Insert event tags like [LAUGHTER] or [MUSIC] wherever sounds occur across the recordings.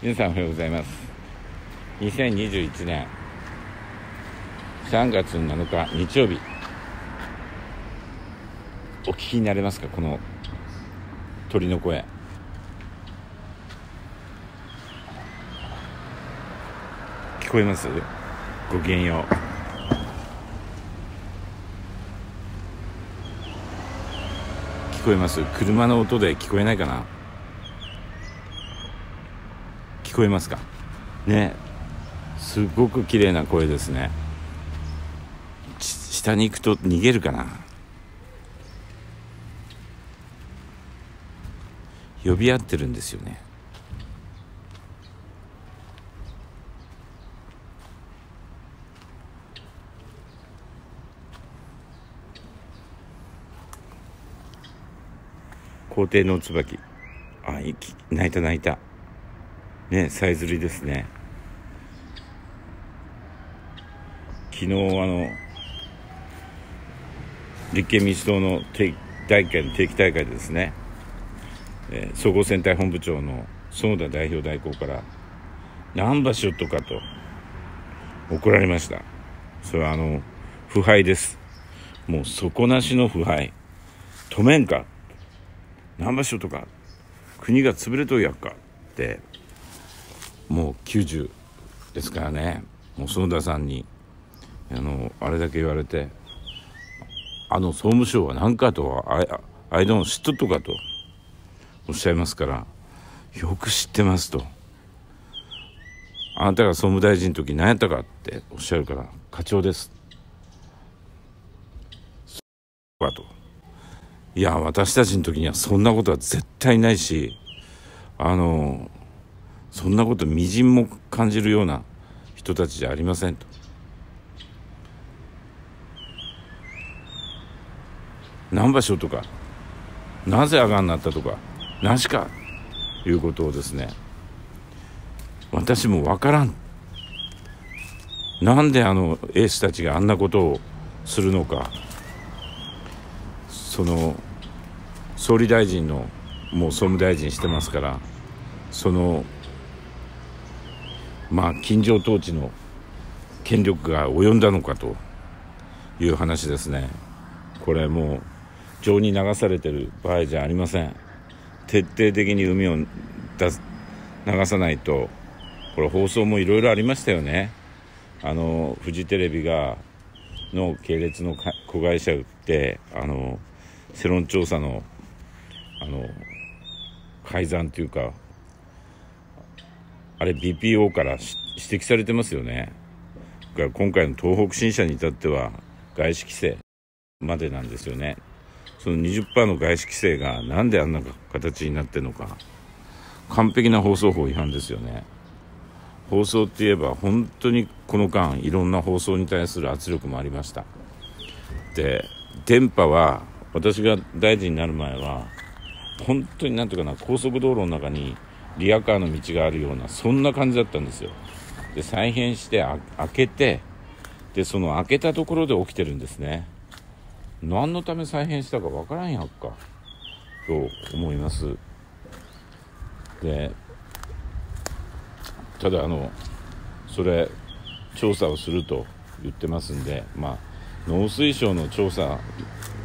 皆さんおはようございます。2021年3月7日日曜日。お聞きになれますか？この鳥の声。聞こえます？ごきげんよう。聞こえます？車の音で聞こえないかな聞こえますか？ね。すごく綺麗な声ですね。下に行くと逃げるかな？呼び合ってるんですよね。校庭の椿あい泣いた泣いた。ねさえずりですね。昨日あの立憲民主党の定期大会の定期大会でですね、えー、総合選対本部長の園田代表代行から何場所とかと怒られました。それはあの腐敗です。もう底なしの腐敗。止めんか。何場所とか。国が潰れとるやっか。ってもう90ですからね。もう園田さんにあのあれだけ言われてあの総務省は何かとああいどん知っとっとかとおっしゃいますからよく知ってますと。あなたが総務大臣の時何やったかっておっしゃるから課長です。かと。いや私たちの時にはそんなことは絶対ないしあのそんなことみじんも感じるような人たちじゃありませんと。何場所とかなぜあがんなったとかなしかいうことをですね私も分からん。なんであのエースたちがあんなことをするのか。その総理大臣のもう総務大臣してますからそのまあ近所統治の権力が及んだのかという話ですね。これもう情に流されてる場合じゃありません。徹底的に海を流さないとこれ放送もいろいろありましたよね。あのフジテレビがの系列の子会社売ってあの世論調査のあの改ざんというかあれ BPO から指摘されてますよね。今回の東北新社に至っては外資規制までなんですよね。その20%の外資規制がなんであんな形になってるのか。完璧な放送法違反ですよね。放送って言えば本当にこの間いろんな放送に対する圧力もありました。で電波は私が大臣になる前は本当になんていうかな高速道路の中にリアカーの道があるようなそんな感じだったんですよ。で再編して開けてでその開けたところで起きてるんですね。何のため再編したかわからんやっか。と思います。でただあのそれ調査をすると言ってますんでまあ農水省の調査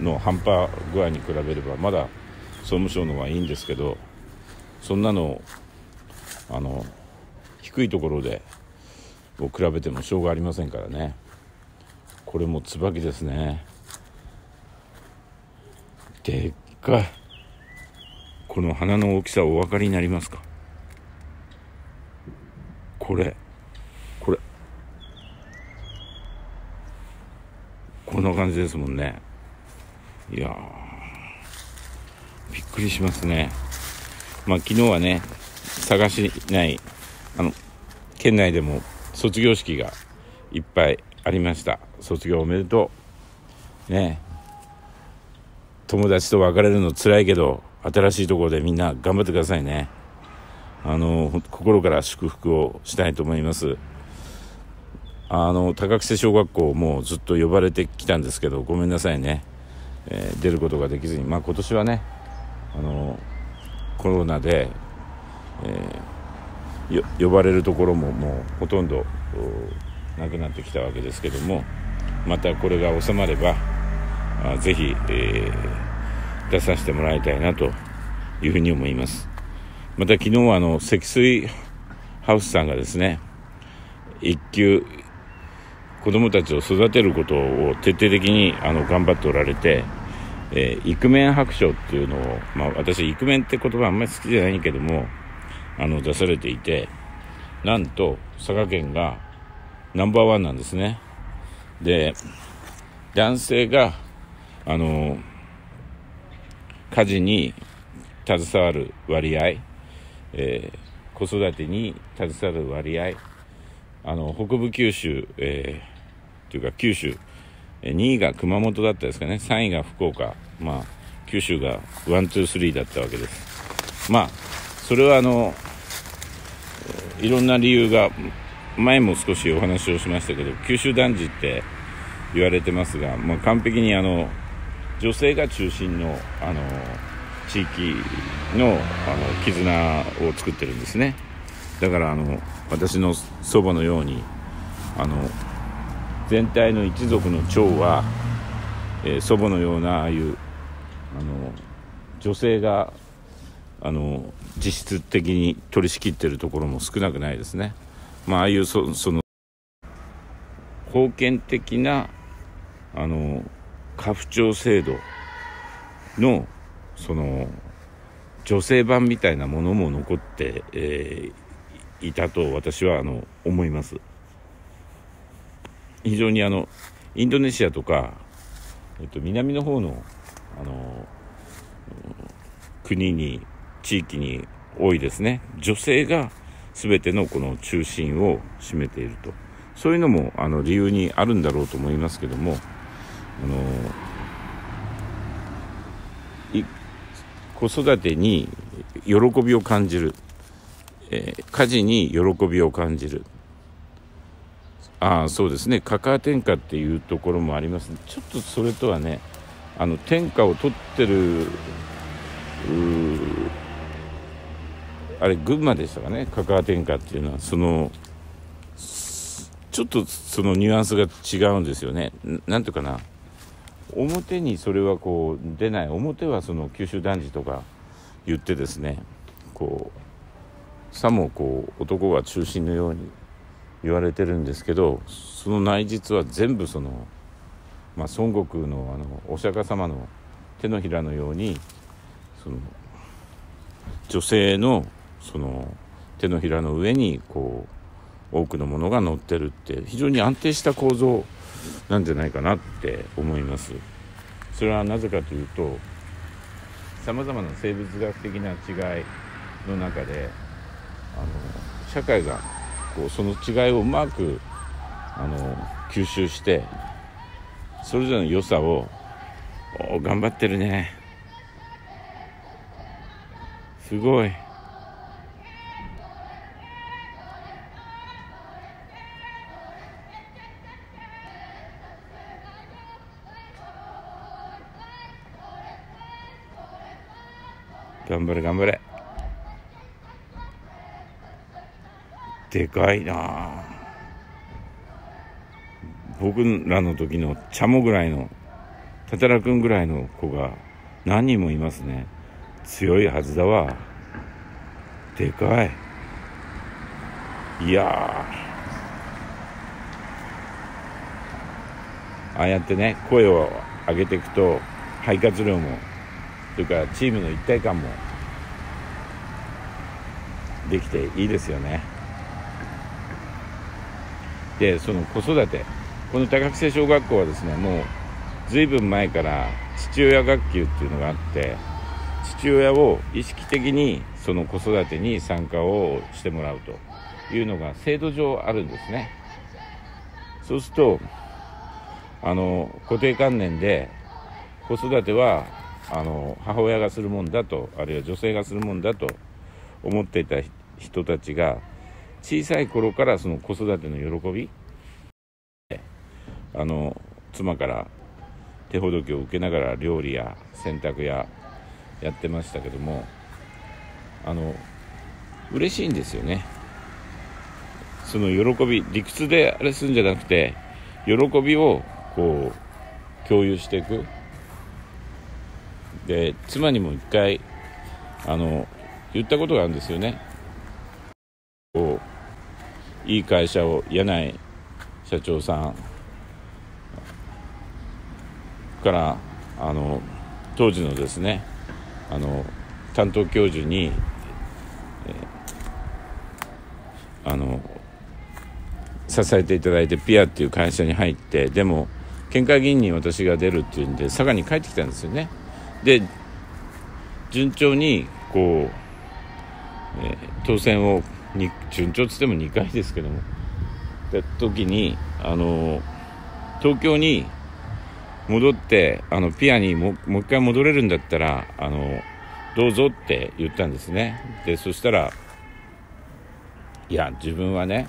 の半端具合に比べればまだ総務省のはいいんですけどそんなのあの低いところでを比べてもしょうがありませんからね。これも椿ですね。でっかい。この花の大きさお分かりになりますか？これ。これ。こんな感じですもんね。いやびっくりしますね。まあ昨日はね佐賀市内あの県内でも卒業式がいっぱいありました。卒業おめでとう。ね。友達と別れるの辛いけど新しいところでみんな頑張ってくださいね。あの心から祝福をしたいと思います。あの高久小学校もずっと呼ばれてきたんですけどごめんなさいね。えー、出ることができずに、まあ、今年はねあのコロナで、え呼ばれるところももうほとんどなくなってきたわけですけどもまたこれが収まればあぜひ、えー、出させてもらいたいなというふうに思います。また昨日はあの積水ハウスさんがですね一級子供たちを育てることを徹底的にあの頑張っておられて、えー、イクメン白書っていうのを、まあ、私イクメンって言葉あんまり好きじゃないけどもあの出されていてなんと佐賀県がナンバーワンなんですね。で男性があの家事に携わる割合、えー、子育てに携わる割合あの北部九州、えー、というか九州2位が熊本だったですかね。3位が福岡。まあ九州が one two three だったわけです。まあそれはあのいろんな理由が前も少しお話をしましたけど九州男児って言われてますが、まあ、完璧にあの女性が中心のあの地域のあの絆を作ってるんですね。だからあの私の祖母のようにあの全体の一族の長は、えー、祖母のようなああいうあの女性があの実質的に取り仕切ってるところも少なくないですね。まあ、ああいうそその封建的なあの家父長制度のその女性版みたいなものも残って、えー、いたと私はあの思います非常にあのインドネシアとか、えっと、南の方のあの国に地域に多いですね。女性が全てのこの中心を占めていると。そういうのもあの理由にあるんだろうと思いますけどもあの子育てに喜びを感じる、えー、家事に喜びを感じる。あそうですね。カカア天下っていうところもあります。ちょっとそれとはねあの天下を取ってるあれ群馬でしたかね。カカア天下っていうのはそのちょっとそのニュアンスが違うんですよね。何ていうかな。表にそれはこう出ない。表はその九州男児とか言ってですねこうさもこう男が中心のように言われてるんですけどその内実は全部その、まあ、孫悟空のあのお釈迦様の手のひらのようにその女性のその手のひらの上にこう多くのものが乗ってるって非常に安定した構造なんじゃないかなって思います。それはなぜかというとさまざまな生物学的な違いの中であの社会がこうその違いをうまくあの吸収してそれぞれの良さを頑張ってるね。すごい。頑張れ頑張れ。でかいな。僕らの時のチャモぐらいのタタラ君ぐらいの子が何人もいますね。強いはずだわ。でかい。いやああやってね声を上げていくと肺活量もというかチームの一体感もできていいですよね。でその子育て。この多学生小学校はですねもう随分前から父親学級っていうのがあって父親を意識的にその子育てに参加をしてもらうというのが制度上あるんですね。そうするとあの固定観念で子育てはあの母親がするもんだとあるいは女性がするもんだと思っていた人たちが小さい頃からその子育ての喜び？あの妻から手ほどきを受けながら料理や洗濯ややってましたけどもあの嬉しいんですよね。その喜び理屈であれするんじゃなくて喜びをこう共有していく。で妻にも一回あの言ったことがあるんですよね。いい会社を柳井社長さんからあの当時のですねあの担当教授に、あの支えていただいてピアっていう会社に入ってでも県会議員に私が出るっていうんで佐賀に帰ってきたんですよね。で順調にこう、えー、当選をに順調っつっても2回ですけども。った時にあの東京に戻ってあのピアにももう一回戻れるんだったらあのどうぞって言ったんですね。でそしたらいや自分はね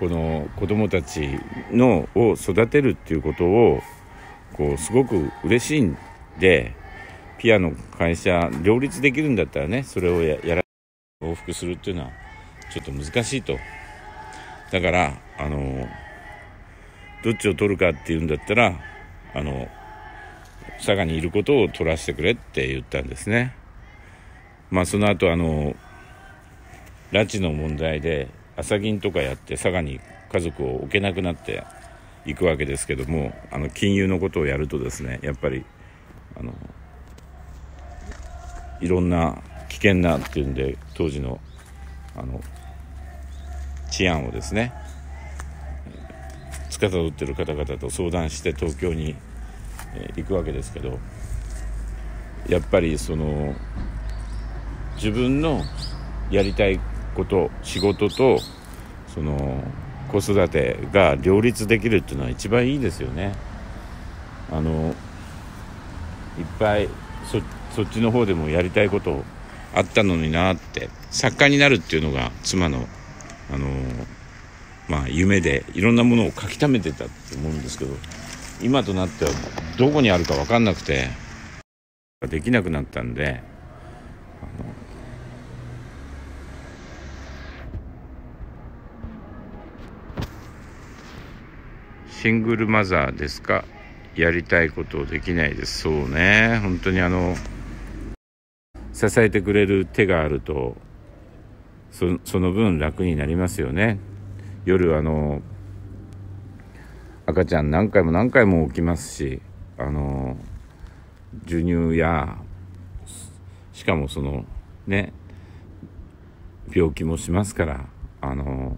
この子供たちのを育てるっていうことをこうすごく嬉しいんでピアノ会社両立できるんだったらねそれをやら往復するっていうのはちょっと難しいと。だからあのどっちを取るかっていうんだったらあの佐賀にいることを取らせてくれって言ったんですね。まあその後あの拉致の問題で朝銀とかやって佐賀に家族を置けなくなっていくわけですけどもあの金融のことをやるとですねやっぱりあのいろんな危険なっていうんで当時のあの治安をですね司ってる方々と相談して東京に、行くわけですけどやっぱりその自分のやりたいこと仕事とその子育てが両立できるっていうのは一番いいですよね。あのいっぱいそっちの方でもやりたいことあったのになって作家になるっていうのが妻のあのまあ夢でいろんなものを書き溜めてたって思うんですけど今となってはどこにあるか分かんなくてできなくなったんでシングルマザーですか？やりたいことできないです。そうね。本当にあの支えてくれる手があるとその分楽になりますよね。夜あの赤ちゃん何回も何回も起きますしあの授乳やしかもそのね病気もしますからあの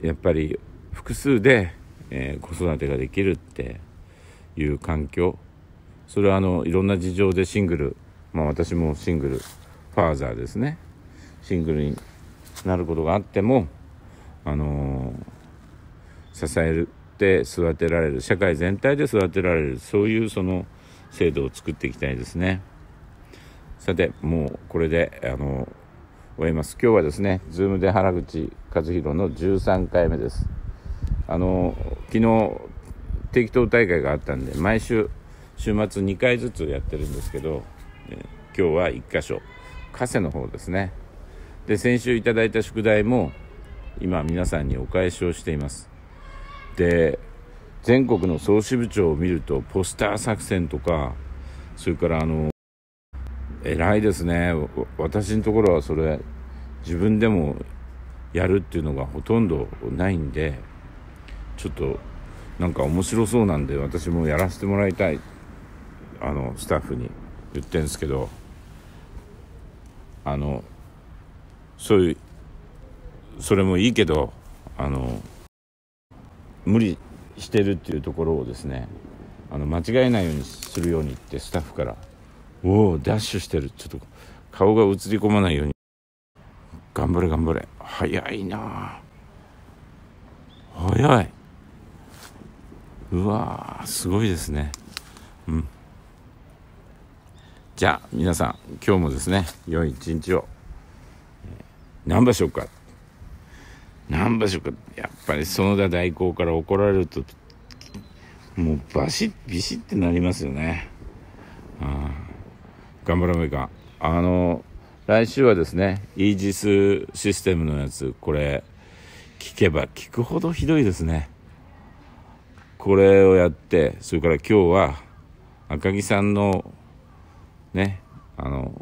やっぱり複数で、えー、子育てができるっていう環境。それはあのいろんな事情でシングルまあ私もシングルファーザーですね。シングルになることがあってもあのー、支えて育てられる社会全体で育てられるそういうその制度を作っていきたいですね。さてもうこれであの終えます。今日はですね Zoom で原口和弘の13回目です。あの昨日適当大会があったんで毎週週末2回ずつやってるんですけど、え今日は1箇所。加瀬の方ですね。で先週いただいた宿題も今皆さんにお返しをしています。で全国の総支部長を見るとポスター作戦とかそれからあの偉いですね。私のところはそれ自分でもやるっていうのがほとんどないんでちょっとなんか面白そうなんで私もやらせてもらいたいあのスタッフに言ってるんですけどあのそういうそれもいいけどあの無理してるっていうところをですねあの間違えないようにするようにってスタッフから「おおダッシュしてる。ちょっと顔が映り込まないように。頑張れ頑張れ。早いな。早い。うわすごいですね。うん。じゃあ皆さん今日もですね良い一日を。何場所か。何場所か。やっぱり園田大光から怒られるともうバシッビシッってなりますよね。あ頑張らないかあの来週はですねイージスシステムのやつこれ聞けば聞くほどひどいですね。これをやってそれから今日は赤木さんのねあの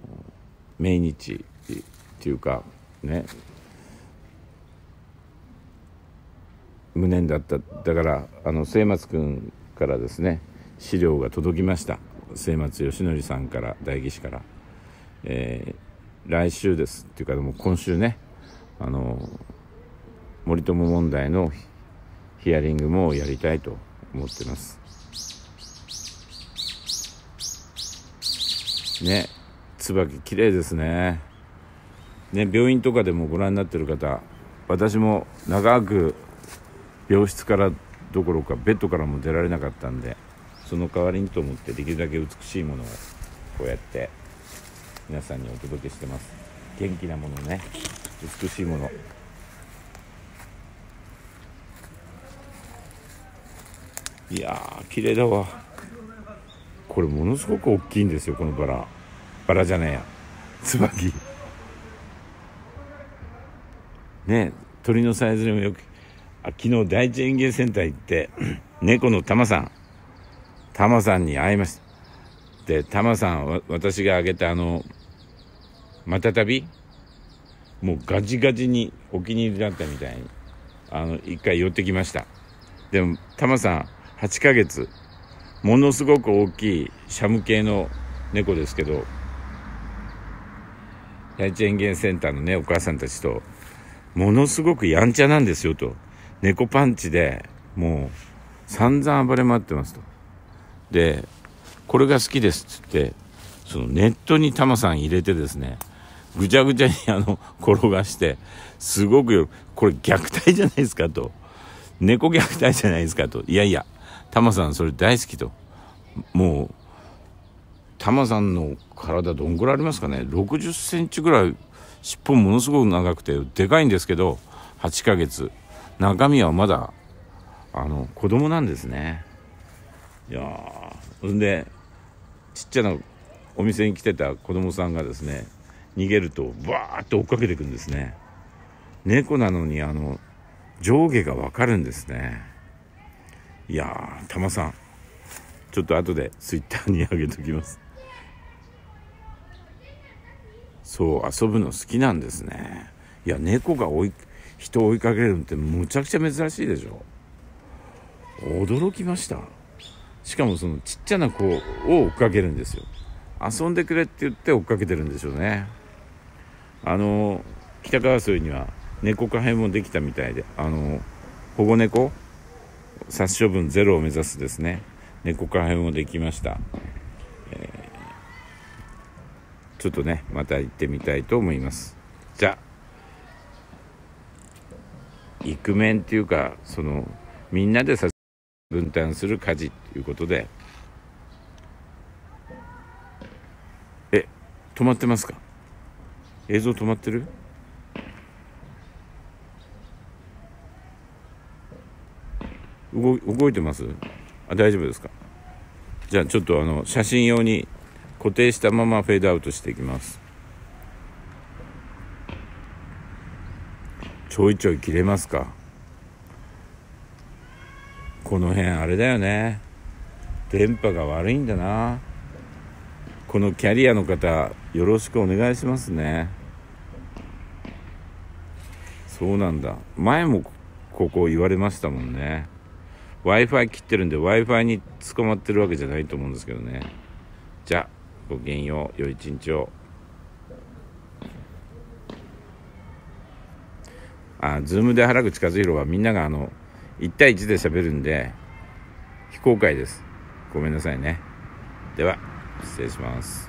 命日っていうかね。無念だった。だからあの末松君からですね資料が届きました。末松義則さんから代議士から、えー、来週です。っていうかもう今週ねあの森友問題のヒアリングもやりたいと思ってます。ね。椿綺麗ですね。ね病院とかでもご覧になってる方私も長く病室からどころかベッドからも出られなかったんでその代わりにと思ってできるだけ美しいものをこうやって皆さんにお届けしてます。元気なものね。美しいもの。いやー綺麗だわ。これものすごく大きいんですよこのバラ。バラじゃねえや。椿。ね鳥のさえずりもよくあ昨日第一園芸センター行って [CLEARS THROAT] 猫のタマさんタマさんに会いました。でタマさん私があげたあのまたたびもうガチガチにお気に入りだったみたいにあの一回寄ってきました。でもタマさん8ヶ月ものすごく大きいシャム系の猫ですけど第一園芸センターのねお母さんたちとものすごくやんちゃなんですよと。猫パンチでもう散々暴れ回ってますと。でこれが好きですっつってそのネットにタマさん入れてですねぐちゃぐちゃにあの転がしてすごくよこれ虐待じゃないですかと。猫虐待じゃないですかと。いやいやタマさんそれ大好きと。もうタマさんの体どんぐらいありますかね。60センチぐらい尻尾ものすごく長くてでかいんですけど8ヶ月。中身はまだあの子供なんですね。いやーんでちっちゃなお店に来てた子供さんがですね逃げるとバーッと追っかけていくんですね。猫なのにあの上下がわかるんですね。いやータマさんちょっと後でツイッターに上げときます。そう遊ぶの好きなんですね。いや猫が追い人を追いかけるのってむちゃくちゃ珍しいでしょ。驚きました。しかもそのちっちゃな子を追っかけるんですよ。遊んでくれって言って追っかけてるんでしょうね。あの北川沿いには猫カフェもできたみたいであの保護猫殺処分ゼロを目指すですね猫カフェもできました、え、ちょっとねまた行ってみたいと思います。じゃあイクメンっていうかそのみんなでさ分担する家事っていうことで。え止まってますか？映像止まってる？動動いてます？あ大丈夫ですか？じゃあちょっとあの写真用に固定したままフェードアウトしていきます。ちょいちょい切れますか。この辺あれだよね。電波が悪いんだな。このキャリアの方よろしくお願いしますね。そうなんだ。前もここ言われましたもんね。W i f i 切ってるんで w i f i に捕まってるわけじゃないと思うんですけどね。ごきげんよう良い一日を。あズームで原口和弘はみんながあの1対1で喋るんで非公開です。ごめんなさいね。では失礼します。